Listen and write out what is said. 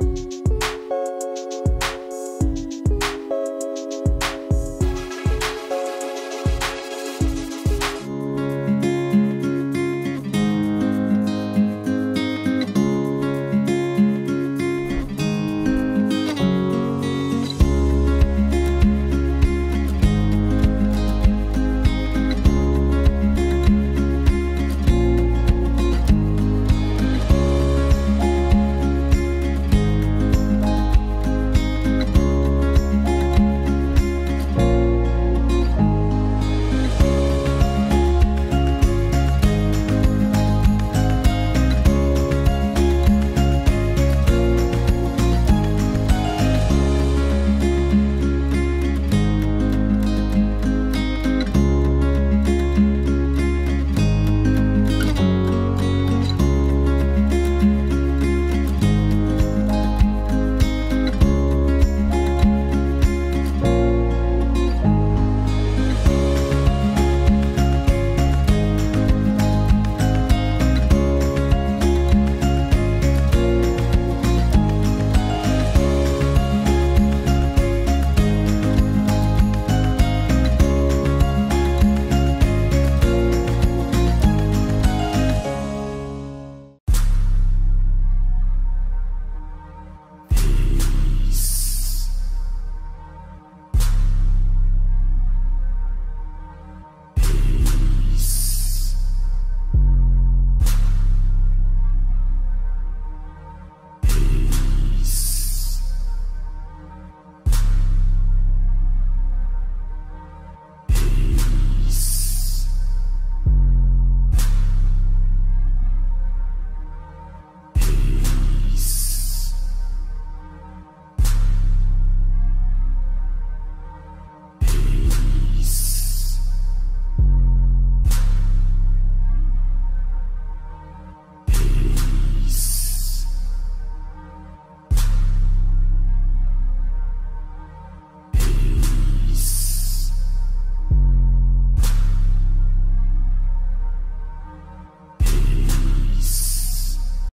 Bye.